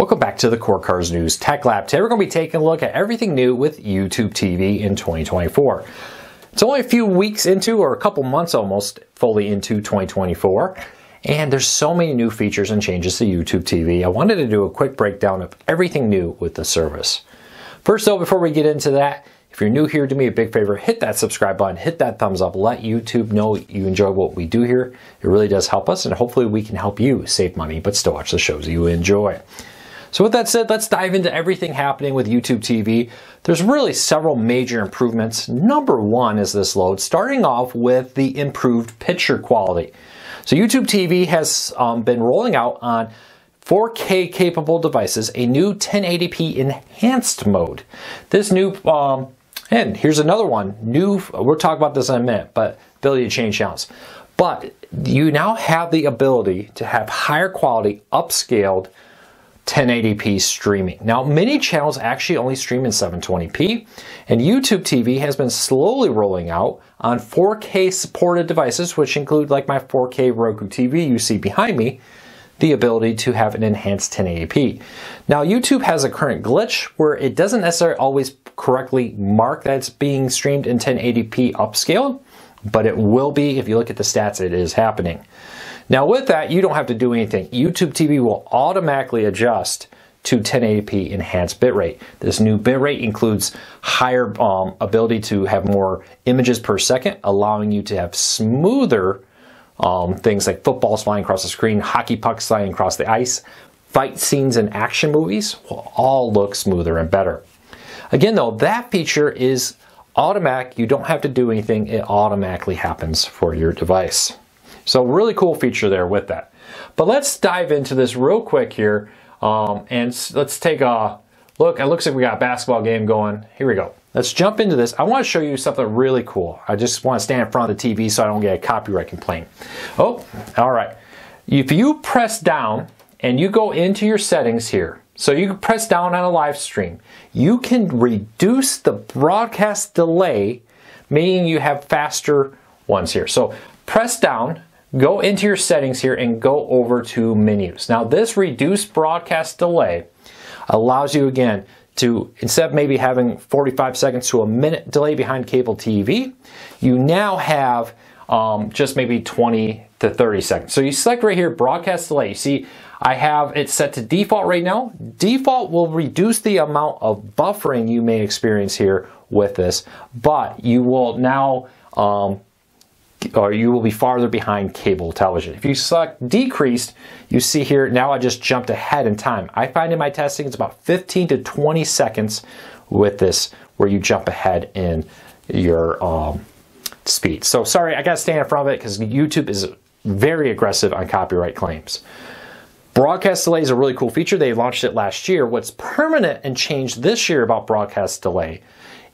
Welcome back to the Cord Cutters News Tech Lab. Today we're going to be taking a look at everything new with YouTube TV in 2024. It's only a few weeks into, or a couple months almost, fully into 2024. And there's so many new features and changes to YouTube TV. I wanted to do a quick breakdown of everything new with the service. First though, before we get into that, if you're new here, do me a big favor, hit that subscribe button, hit that thumbs up, let YouTube know you enjoy what we do here. It really does help us, and hopefully we can help you save money, but still watch the shows you enjoy. So with that said, let's dive into everything happening with YouTube TV. There's really several major improvements. Number one is this load, starting off with the improved picture quality. So YouTube TV has um, been rolling out on 4K capable devices a new 1080p enhanced mode. This new, um, and here's another one, new, we'll talk about this in a minute, but ability to change channels. But you now have the ability to have higher quality, upscaled 1080p streaming. Now, many channels actually only stream in 720p, and YouTube TV has been slowly rolling out on 4K supported devices, which include like my 4K Roku TV you see behind me, the ability to have an enhanced 1080p. Now, YouTube has a current glitch where it doesn't necessarily always correctly mark that it's being streamed in 1080p upscaled, but it will be, if you look at the stats, it is happening. Now with that, you don't have to do anything. YouTube TV will automatically adjust to 1080p enhanced bitrate. This new bitrate includes higher um, ability to have more images per second, allowing you to have smoother um, things like footballs flying across the screen, hockey pucks flying across the ice, fight scenes and action movies will all look smoother and better. Again though, that feature is automatic. You don't have to do anything. It automatically happens for your device. So really cool feature there with that. But let's dive into this real quick here um, and let's take a look. It looks like we got a basketball game going. Here we go. Let's jump into this. I want to show you something really cool. I just want to stand in front of the TV so I don't get a copyright complaint. Oh, all right. If you press down and you go into your settings here, so you can press down on a live stream, you can reduce the broadcast delay, meaning you have faster ones here. So press down, go into your settings here and go over to menus. Now this reduced broadcast delay allows you again to, instead of maybe having 45 seconds to a minute delay behind cable TV, you now have um, just maybe 20 to 30 seconds. So you select right here, broadcast delay. You see, I have it set to default right now. Default will reduce the amount of buffering you may experience here with this, but you will now um, or you will be farther behind cable television. If you select decreased, you see here, now I just jumped ahead in time. I find in my testing it's about 15 to 20 seconds with this where you jump ahead in your um, speed. So sorry, I gotta stand in front of it because YouTube is very aggressive on copyright claims. Broadcast delay is a really cool feature. They launched it last year. What's permanent and changed this year about broadcast delay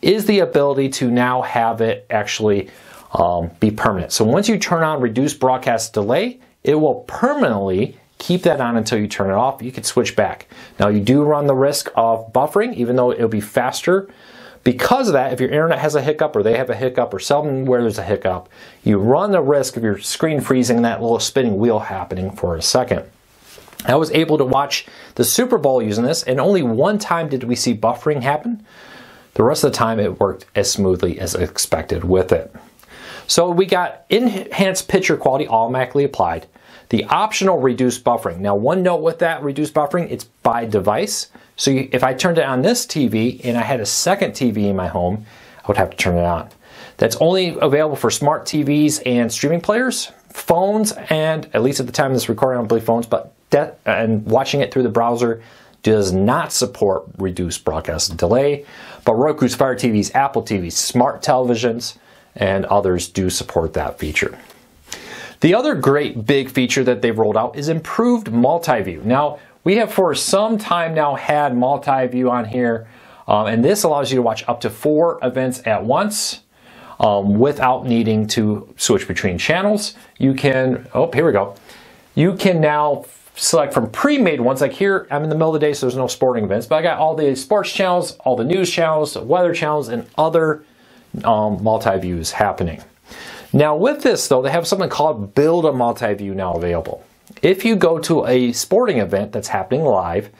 is the ability to now have it actually um, be permanent. So once you turn on reduce broadcast delay, it will permanently keep that on until you turn it off. You can switch back. Now you do run the risk of buffering, even though it'll be faster. Because of that, if your internet has a hiccup or they have a hiccup or somewhere there's a hiccup, you run the risk of your screen freezing and that little spinning wheel happening for a second. I was able to watch the Super Bowl using this, and only one time did we see buffering happen. The rest of the time, it worked as smoothly as expected with it. So we got enhanced picture quality automatically applied. The optional reduced buffering. Now one note with that reduced buffering, it's by device. So you, if I turned it on this TV and I had a second TV in my home, I would have to turn it on. That's only available for smart TVs and streaming players, phones, and at least at the time of this recording, I don't believe phones, but and watching it through the browser does not support reduced broadcast delay. But Roku's Fire TVs, Apple TVs, smart televisions, and others do support that feature. The other great big feature that they've rolled out is improved multi-view. Now, we have for some time now had multi-view on here, um, and this allows you to watch up to four events at once um, without needing to switch between channels. You can, oh, here we go. You can now select from pre-made ones, like here, I'm in the middle of the day, so there's no sporting events, but I got all the sports channels, all the news channels, weather channels, and other um, multi-views happening. Now with this though, they have something called Build a Multi-View now available. If you go to a sporting event that's happening live,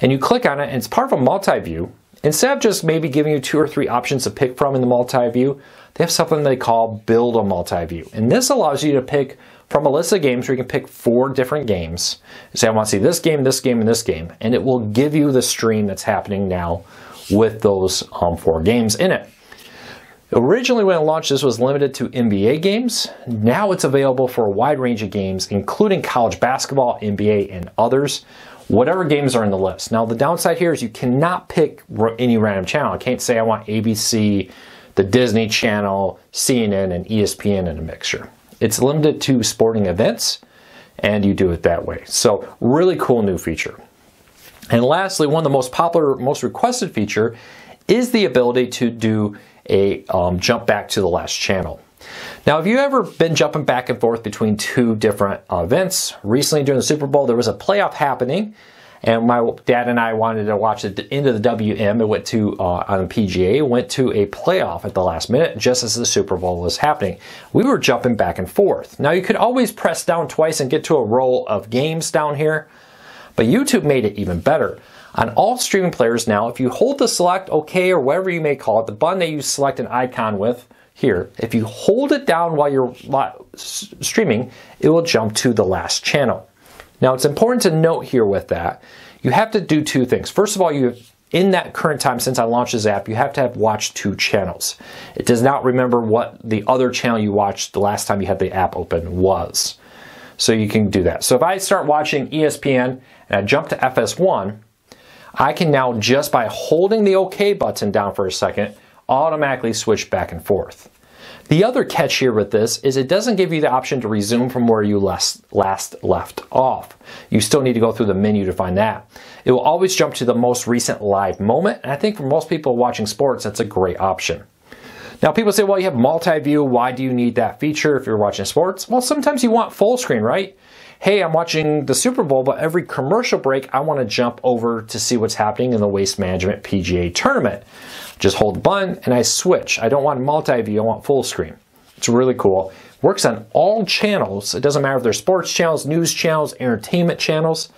and you click on it, and it's part of a multi-view. Instead of just maybe giving you two or three options to pick from in the multi-view, they have something they call build a multi-view. And this allows you to pick from a list of games where you can pick four different games. say, I want to see this game, this game, and this game. And it will give you the stream that's happening now with those um, four games in it. Originally, when it launched, this was limited to NBA games. Now it's available for a wide range of games, including college basketball, NBA, and others. Whatever games are in the list. Now, the downside here is you cannot pick any random channel. I can't say I want ABC, the Disney Channel, CNN, and ESPN in a mixture. It's limited to sporting events, and you do it that way. So, really cool new feature. And lastly, one of the most popular, most requested feature is the ability to do a um, jump back to the last channel. Now, have you ever been jumping back and forth between two different events? Recently during the Super Bowl, there was a playoff happening, and my dad and I wanted to watch the end of the WM. It went to uh, on PGA, went to a playoff at the last minute, just as the Super Bowl was happening. We were jumping back and forth. Now, you could always press down twice and get to a roll of games down here, but YouTube made it even better. On all streaming players now, if you hold the select OK or whatever you may call it, the button that you select an icon with here, if you hold it down while you're streaming, it will jump to the last channel. Now it's important to note here with that, you have to do two things. First of all, you in that current time since I launched this app, you have to have watched two channels. It does not remember what the other channel you watched the last time you had the app open was. So you can do that. So if I start watching ESPN and I jump to FS1, I can now just by holding the OK button down for a second, automatically switch back and forth. The other catch here with this is it doesn't give you the option to resume from where you last, last left off. You still need to go through the menu to find that. It will always jump to the most recent live moment, and I think for most people watching sports, that's a great option. Now, people say, well, you have multi view. Why do you need that feature if you're watching sports? Well, sometimes you want full screen, right? Hey, I'm watching the Super Bowl, but every commercial break, I want to jump over to see what's happening in the Waste Management PGA tournament. Just hold the button and I switch. I don't want multi-view, I want full screen. It's really cool. Works on all channels. It doesn't matter if they're sports channels, news channels, entertainment channels.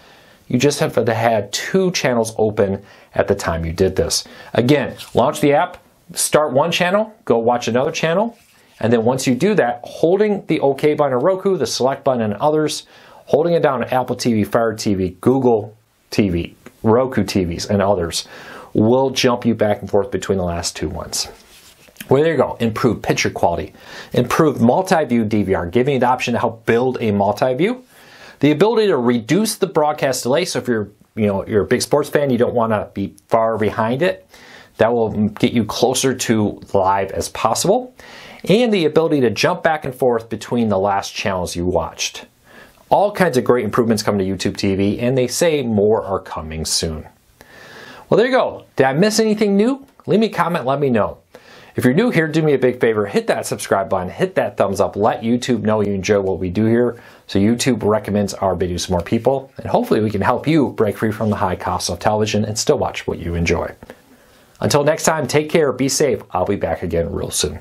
You just have to have two channels open at the time you did this. Again, launch the app, start one channel, go watch another channel, and then once you do that, holding the OK button on Roku, the select button and others holding it down Apple TV, Fire TV, Google TV, Roku TVs, and others will jump you back and forth between the last two ones. Well, there you go. Improved picture quality, improved multi-view DVR, giving you the option to help build a multi-view. The ability to reduce the broadcast delay. So if you're, you know, you're a big sports fan, you don't want to be far behind it. That will get you closer to live as possible. And the ability to jump back and forth between the last channels you watched. All kinds of great improvements coming to YouTube TV, and they say more are coming soon. Well, there you go. Did I miss anything new? Leave me a comment, let me know. If you're new here, do me a big favor, hit that subscribe button, hit that thumbs up, let YouTube know you enjoy what we do here so YouTube recommends our videos to more people, and hopefully we can help you break free from the high cost of television and still watch what you enjoy. Until next time, take care, be safe. I'll be back again real soon.